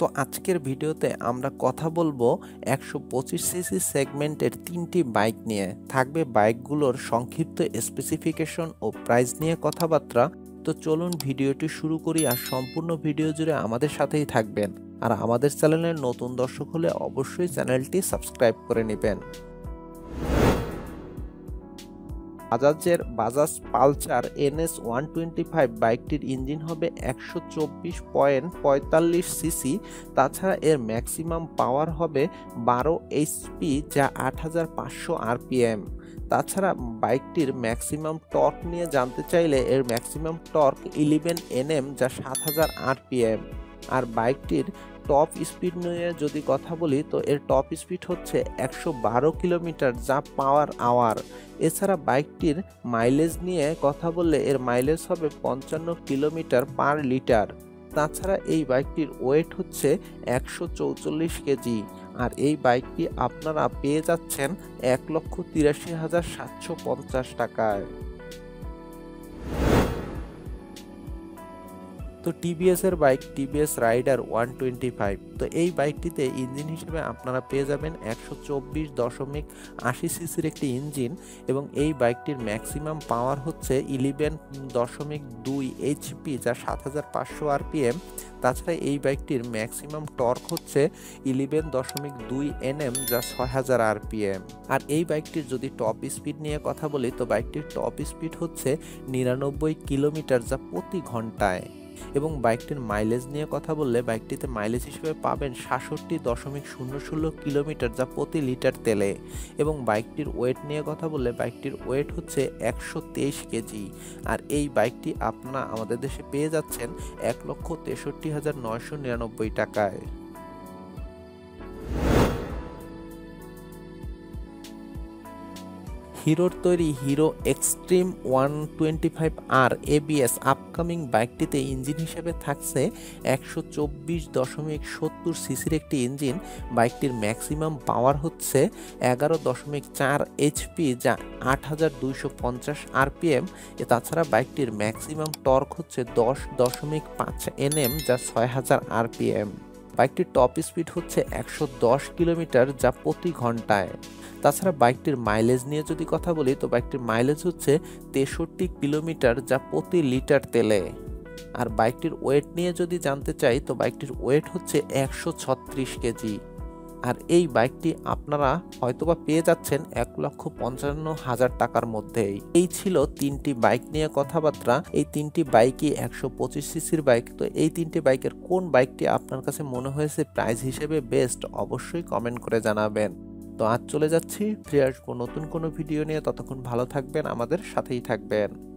তো আজকের ভিডিওতে আমরা কথা বলব একশো পঁচিশ সিসি সেগমেন্টের তিনটি বাইক নিয়ে। থাকবে বাইকগুলোর সংক্ষিপ্ত স্পেসিফিকেশন ও প্রাইস নিয়ে কথাবার্তা। তো চলুন ভিডিওটি শুরু করি আর সম্পূর্ণ ভিডিও জুড়ে আমাদের সাথেই থাকবেন। আর আমাদের চ্যানেলের নতুন দর্শক হলে অবশ্যই চ্যানেলটি সাবস্ক্রাইব করে নেবেন। বাজাজের Bajaj Pulsar NS one twenty five বাইকটির ইঞ্জিন হবে একশো চব্বিশ পয়েন্ট পঁয়তাল্লিশ সিসি। তাছাড়া এর ম্যাক্সিমাম পাওয়ার হবে বারো এইচপি, যা আট হাজার পাঁচশো আরপিএম। তাছাড়া বাইকটির ম্যাক্সিমাম টর্ক নিয়ে জানতে চাইলে এর ম্যাক্সিমাম টর্ক ইলেভেন এনএম, যা সাত হাজার আরপিএম। আর বাইকটির টপ স্পিড নিয়ে যদি কথা বলি, তো এর টপ স্পিড হচ্ছে একশো বারো কিলোমিটার যা পাওয়ার আওয়ার এছাড়া বাইকটির মাইলেজ নিয়ে কথা বললে এর মাইলেজ হবে পঞ্চান্ন কিলোমিটার পার লিটার তাছাড়া এই বাইকটির ওয়েট হচ্ছে একশো চৌচল্লিশ কেজি। আর এই বাইকটি আপনারা পেয়ে যাচ্ছেন এক লক্ষ তিরাশি হাজার সাতশো পঞ্চাশ টাকায়। তো টিভিএস এর bike TVS Raider one twenty five তো এই বাইকটিতে ইঞ্জিন হিসেবে আপনারা পেয়ে যাবেন একশো চব্বিশ দশমিক আশি সিসির একটি ইঞ্জিন এবং এই বাইকটির ম্যাক্সিমাম পাওয়ার হচ্ছে ইলেভেন দশমিক দুই এইচপি যা সাত হাজার পাঁচশো আরপিএম তাছাড়া এই বাইকটির ম্যাক্সিমাম টর্ক হচ্ছে ইলেভেন দশমিক দুই এনএম যা ছয় হাজার আরপিএম আর এই বাইকটির যদি টপ স্পিড নিয়ে কথা বলি, তো বাইকটির টপ স্পিড হচ্ছে নিরানব্বই কিলোমিটার, যা প্রতি ঘন্টায়। এবং বাইকটির মাইলেজ নিয়ে কথা বললে বাইকটিতে মাইলেজ হিসেবে পাবেন সাতষট্টি দশমিক শূন্য ষোলো কিলোমিটার যা প্রতি লিটার তেলে। এবং বাইকটির ওয়েট নিয়ে কথা বললে বাইকটির ওয়েট হচ্ছে একশো তেইশ কেজি। আর এই বাইকটি আপনারা আমাদের দেশে পেয়ে যাচ্ছেন এক লক্ষ তেষট্টি হাজার নয়শো নিরানব্বই টাকায়। হিরোর তৈরি Hero Xtreme one twenty five আর এবিএস আপকামিং বাইকটিতে ইঞ্জিন হিসেবে থাকছে একশো চব্বিশ দশমিক সত্তর সিসির একটি ইঞ্জিন। বাইকটির ম্যাক্সিমাম পাওয়ার হচ্ছে এগারো দশমিক চার এইচপি যা আট হাজার দুইশো পঞ্চাশ আরপিএম। তাছাড়া বাইকটির ম্যাক্সিমাম টর্ক হচ্ছে দশ দশমিক পাঁচ এনএম, যা ছয় হাজার আরপিএম। বাইকটির টপ স্পিড হচ্ছে একশো দশ কিলোমিটার, যা প্রতি ঘন্টায়। তাছাড়া বাইকটির মাইলেজ নিয়ে যদি কথা বলি, তো বাইকটির মাইলেজ হচ্ছে তেষট্টি কিলোমিটার যা প্রতি লিটার তেলে। আর বাইকটির ওয়েট নিয়ে যদি জানতে চাই, তো বাইকটির ওয়েট হচ্ছে একশো ছত্রিশ কেজি। আর এই বাইকটি আপনারা হয়তোবা পেয়ে যাচ্ছেন এক লক্ষ পঞ্চান্ন হাজার টাকার মধ্যেই। এই ছিল তিনটি বাইক নিয়ে কথাবার্তা। এই তিনটি বাইকই একশো পঁচিশ সিসির বাইক তো এই তিনটি বাইকের কোন বাইকটি আপনার কাছে মনে হয়েছে প্রাইস হিসেবে বেস্ট অবশ্যই কমেন্ট করে জানাবেন। তো আজ চলে যাচ্ছি। ফিরে আসব নতুন কোনো ভিডিও নিয়ে। ততক্ষণ ভালো থাকবেন, আমাদের সাথেই থাকবেন।